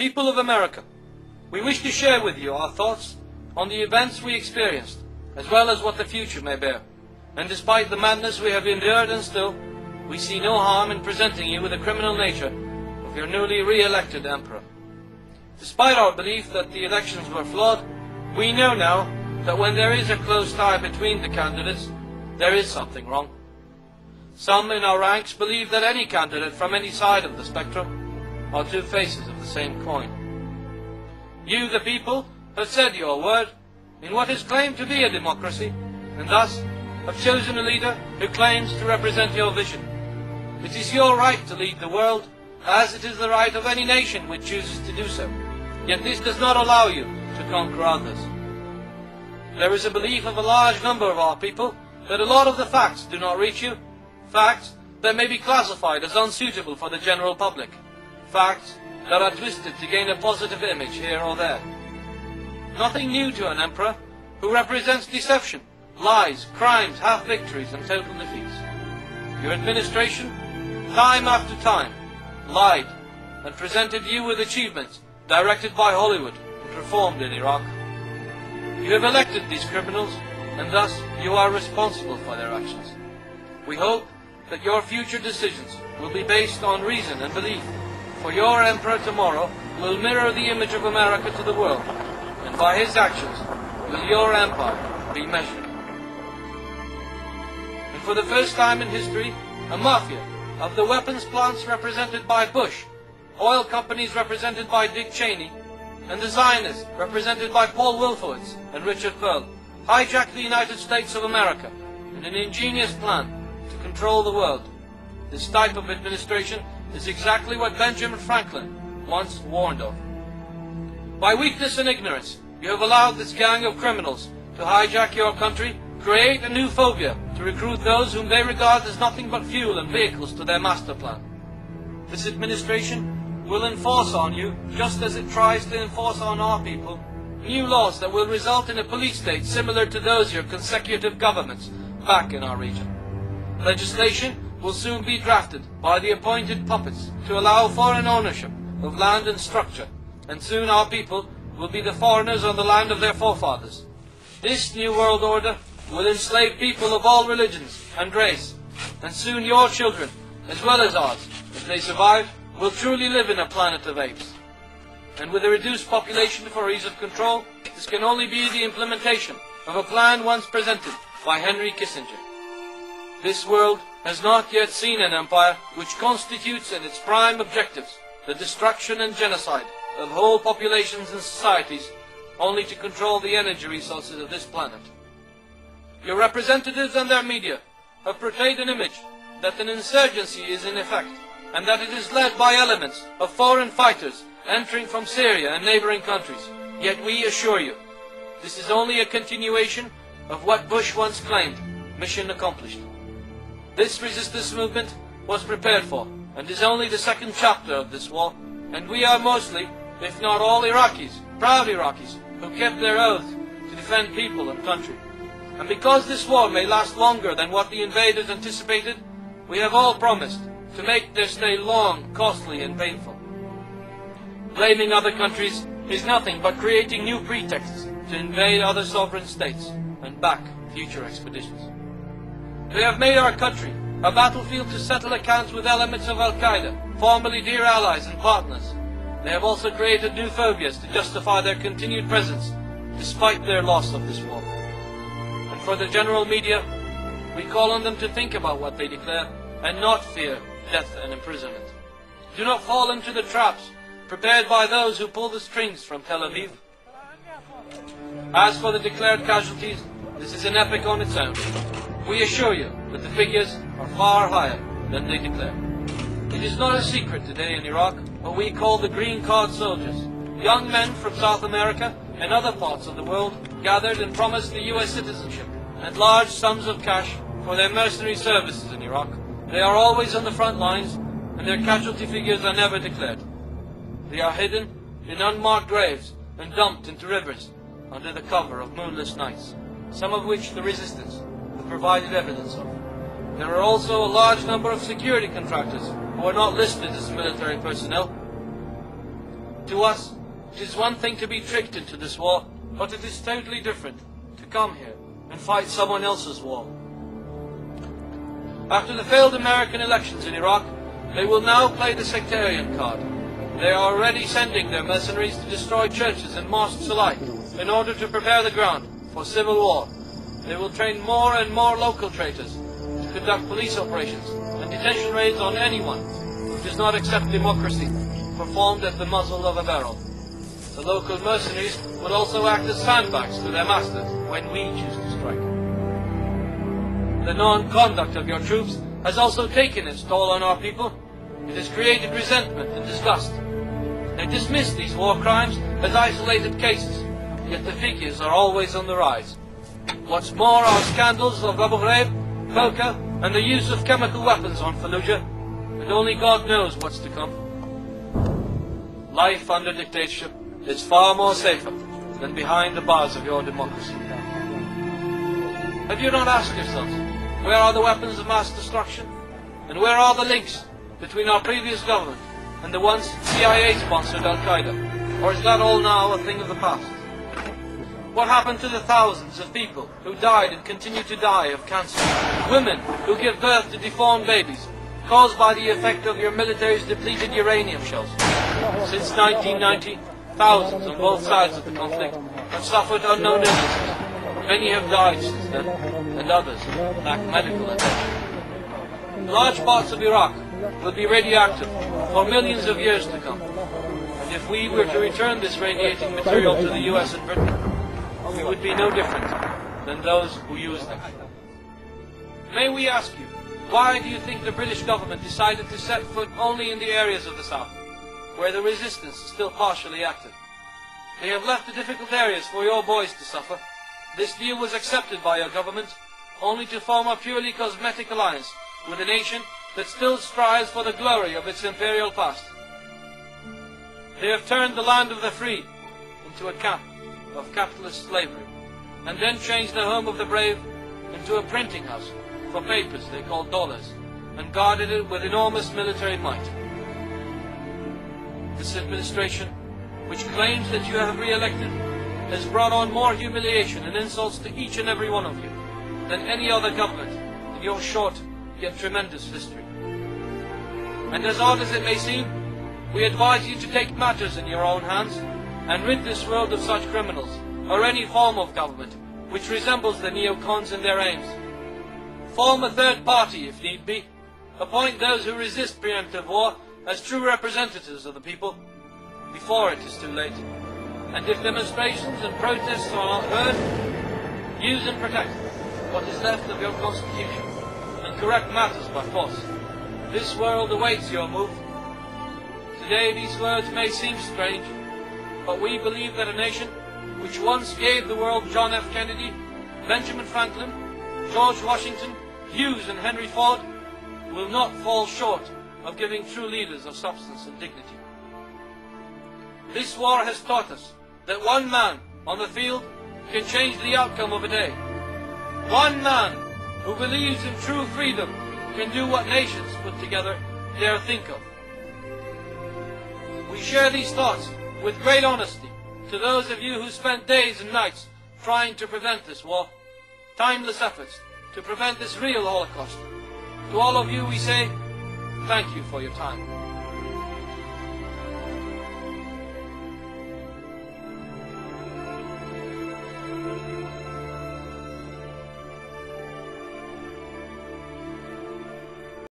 People of America, we wish to share with you our thoughts on the events we experienced, as well as what the future may bear. And despite the madness we have endured and still, we see no harm in presenting you with the criminal nature of your newly re-elected emperor. Despite our belief that the elections were flawed, we know now that when there is a close tie between the candidates, there is something wrong. Some in our ranks believe that any candidate from any side of the spectrum are two faces of the same coin. You, the people, have said your word in what is claimed to be a democracy, and thus have chosen a leader who claims to represent your vision. It is your right to lead the world, as it is the right of any nation which chooses to do so. Yet this does not allow you to conquer others. There is a belief of a large number of our people that a lot of the facts do not reach you, facts that may be classified as unsuitable for the general public, facts that are twisted to gain a positive image here or there. Nothing new to an emperor who represents deception, lies, crimes, half-victories and total defeats. Your administration, time after time, lied and presented you with achievements directed by Hollywood and performed in Iraq. You have elected these criminals, and thus you are responsible for their actions. We hope that your future decisions will be based on reason and belief, for your emperor tomorrow will mirror the image of America to the world, and by his actions will your empire be measured. And for the first time in history, a mafia of the weapons plants represented by Bush, oil companies represented by Dick Cheney, and the Zionists represented by Paul Wolfowitz and Richard Perle hijacked the United States of America in an ingenious plan to control the world. This type of administration is exactly what Benjamin Franklin once warned of. By weakness and ignorance, you have allowed this gang of criminals to hijack your country, create a new phobia to recruit those whom they regard as nothing but fuel and vehicles to their master plan. This administration will enforce on you, just as it tries to enforce on our people, new laws that will result in a police state similar to those your consecutive governments back in our region. Legislation will soon be drafted by the appointed puppets to allow foreign ownership of land and structure, and soon our people will be the foreigners on the land of their forefathers. This new world order will enslave people of all religions and race, and soon your children, as well as ours, if they survive, will truly live in a planet of apes. And with a reduced population for ease of control, this can only be the implementation of a plan once presented by Henry Kissinger. This world has not yet seen an empire which constitutes in its prime objectives the destruction and genocide of whole populations and societies only to control the energy resources of this planet. Your representatives and their media have portrayed an image that an insurgency is in effect and that it is led by elements of foreign fighters entering from Syria and neighboring countries. Yet we assure you, this is only a continuation of what Bush once claimed, mission accomplished. This resistance movement was prepared for, and is only the second chapter of this war, and we are mostly, if not all Iraqis, proud Iraqis, who kept their oath to defend people and country. And because this war may last longer than what the invaders anticipated, we have all promised to make their stay long, costly, and painful. Blaming other countries is nothing but creating new pretexts to invade other sovereign states and back future expeditions. They have made our country a battlefield to settle accounts with elements of Al-Qaeda, formerly dear allies and partners. They have also created new phobias to justify their continued presence, despite their loss of this war. And for the general media, we call on them to think about what they declare and not fear death and imprisonment. Do not fall into the traps prepared by those who pull the strings from Tel Aviv. As for the declared casualties, this is an epic on its own. We assure you that the figures are far higher than they declare. It is not a secret today in Iraq what we call the green card soldiers. Young men from South America and other parts of the world gathered and promised the U.S. citizenship and large sums of cash for their mercenary services in Iraq. They are always on the front lines, and their casualty figures are never declared. They are hidden in unmarked graves and dumped into rivers under the cover of moonless nights, some of which the resistance provided evidence of. There are also a large number of security contractors who are not listed as military personnel. To us, it is one thing to be tricked into this war, but it is totally different to come here and fight someone else's war. After the failed American elections in Iraq, they will now play the sectarian card. They are already sending their mercenaries to destroy churches and mosques alike in order to prepare the ground for civil war. They will train more and more local traitors to conduct police operations and detention raids on anyone who does not accept democracy performed at the muzzle of a barrel. The local mercenaries will also act as sandbags to their masters when we choose to strike. The non-conduct of your troops has also taken its toll on our people. It has created resentment and disgust. They dismiss these war crimes as isolated cases, yet the figures are always on the rise. What's more are scandals of Abu Ghraib, Bucca, and the use of chemical weapons on Fallujah, and only God knows what's to come. Life under dictatorship is far more safer than behind the bars of your democracy. Have you not asked yourselves, where are the weapons of mass destruction? And where are the links between our previous government and the once CIA-sponsored Al-Qaeda? Or is that all now a thing of the past? What happened to the thousands of people who died and continue to die of cancer? Women who give birth to deformed babies, caused by the effect of your military's depleted uranium shells. Since 1990, thousands on both sides of the conflict have suffered unknown illnesses. Many have died since then, and others lack medical attention. Large parts of Iraq will be radioactive for millions of years to come. And if we were to return this radiating material to the US and Britain, we would be no different than those who use them. May we ask you, why do you think the British government decided to set foot only in the areas of the south, where the resistance is still partially active? They have left the difficult areas for your boys to suffer. This deal was accepted by your government, only to form a purely cosmetic alliance with a nation that still strives for the glory of its imperial past. They have turned the land of the free into a camp of capitalist slavery, and then changed the home of the brave into a printing house for papers they call dollars, and guarded it with enormous military might. This administration, which claims that you have re-elected, has brought on more humiliation and insults to each and every one of you than any other government in your short yet tremendous history. And as odd as it may seem, we advise you to take matters in your own hands and rid this world of such criminals, or any form of government which resembles the neocons in their aims. Form a third party if need be. Appoint those who resist preemptive war as true representatives of the people before it is too late. And if demonstrations and protests are not heard, use and protect what is left of your constitution and correct matters by force. This world awaits your move. Today these words may seem strange, but we believe that a nation which once gave the world John F. Kennedy, Benjamin Franklin, George Washington, Hughes and Henry Ford will not fall short of giving true leaders of substance and dignity. This war has taught us that one man on the field can change the outcome of a day. One man who believes in true freedom can do what nations put together dare think of. We share these thoughts with great honesty to those of you who spent days and nights trying to prevent this war, timeless efforts to prevent this real Holocaust. To all of you we say, thank you for your time.